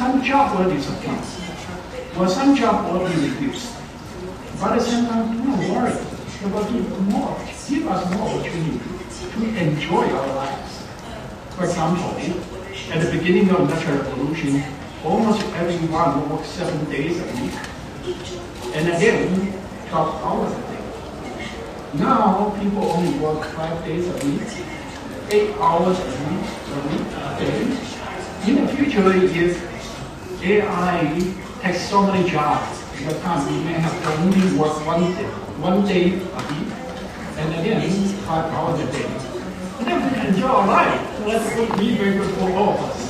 some job will be disappear, or some job will be reduced. But at the same time, don't worry, there will be more, give us more opportunity to enjoy our lives. For example, at the beginning of Industrial Revolution, almost everyone worked seven days a week, and again, 12 hours a day. Now, people only work five days a week, eight hours a week, a week, a day. In the future, if AI takes so many jobs, time we may have to only work one day, one day a week, and again, five hours a day. And then we enjoy our life. Would be good for all of us.